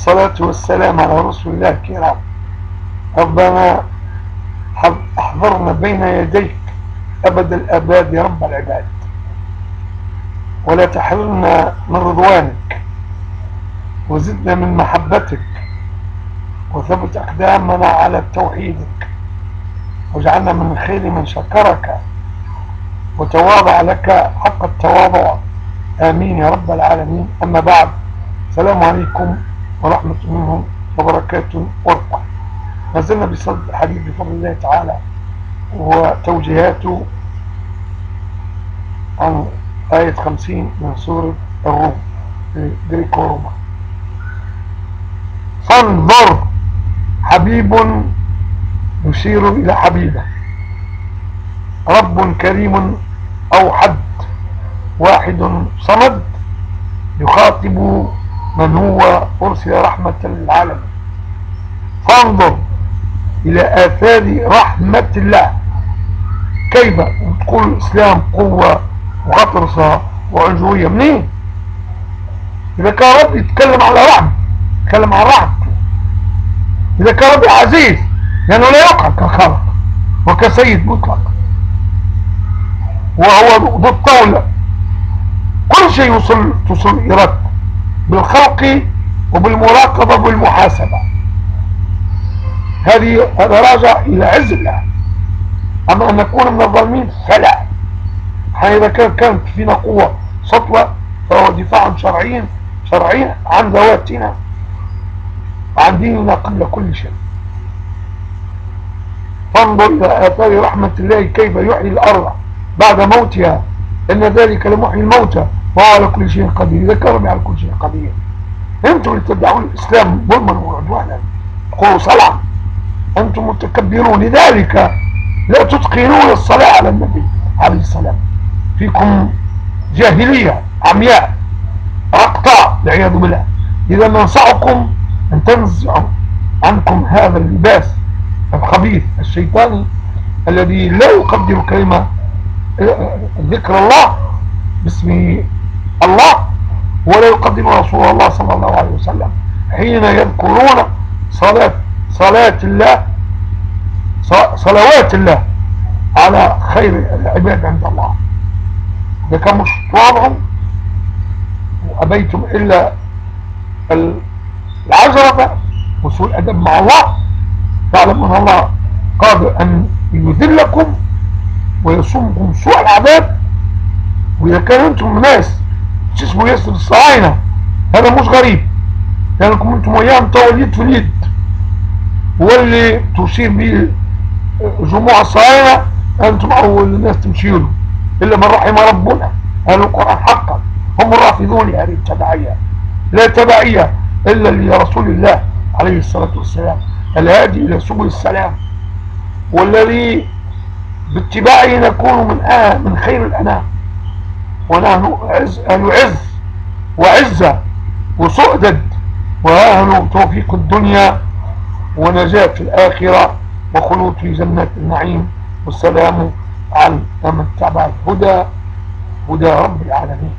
والصلاة والسلام على رسول الله الكرام. ربنا احضرنا بين يديك أبد الأباد يا رب العباد. ولا تحرمنا من رضوانك وزدنا من محبتك وثبت أقدامنا على توحيدك. واجعلنا من خير من شكرك وتواضع لك حق التواضع. آمين يا رب العالمين. أما بعد السلام عليكم ورحمة منه وبركاته ورحمة ما زلنا الحديث بفضل الله تعالى وتوجيهاته عن آية خمسين من سورة الروم دريكو روما فانظر حبيب يشير إلى حبيبه. رب كريم أو حد واحد صمد يخاطب من هو أرسل رحمة للعالم فانظر إلى آثار رحمة الله. كيف تقول الإسلام قوة وغطرسة وعنجوية منين؟ إذا كان ربي يتكلم على رحمة يتكلم عن رحمته إذا كان ربي عزيز لأنه لا يقع كخلق وكسيد مطلق. وهو ضد طولة كل شيء يوصل توصل إرادته بالخلق وبالمراقبة والمحاسبة. هذه هذا راجع إلى عز الله أما أن نكون من الظالمين فلا. إذا كان كانت فينا قوة سطوة فهو دفاع شرعي شرعي عن ذواتنا وعن ديننا قبل كل شيء. فانظر إلى آثار رحمة الله كيف يحيي الأرض بعد موتها. إن ذلك لمحيي الموتى. وهو على كل شيء قدير. إذا كان على كل شيء قدير. أنتم اللي تدعون الإسلام ظلما وعدوانا. قولوا صلاة أنتم متكبرون. لذلك لا تتقنون الصلاة على النبي عليه السلام. فيكم جاهلية عمياء رقطاء والعياذ بالله. إذا ننصحكم أن تنزعوا عنكم هذا اللباس الخبيث الشيطاني الذي لا يقدر كلمة ذكر الله باسم الله يقدر رسول الله صلى الله عليه وسلم. حين يذكرون صلاة صلاة الله صلوات الله على خير العباد عند الله. ده كان مش واضعهم وأبيتم إلا العجرة وسوء الأدب مع الله. تعلم أن الله قادر أن يذلكم ويصومكم سوء العذاب. وإذا كان أنتم ناس اسمه ياسر الصهاينة هذا مش غريب. لأنكم أنتم وياهم توليد في اليد واللي تشير به جموع الصهاينة أنتم أول الناس تمشيوا إلا من رحم ربنا. أهل القرآن حقا. هم الرافضون لهذه التبعية لا تبعية إلا لرسول الله عليه الصلاة والسلام. الهادي إلى سبل السلام. والذي باتباعه نكون من آه من خير الأنام. ونحن عز أهل عز وعزة وسؤدد وأهل توفيق الدنيا ونجاة الآخرة وخلود في جنات النعيم. والسلام على من اتبع الهدى هدى رب العالمين.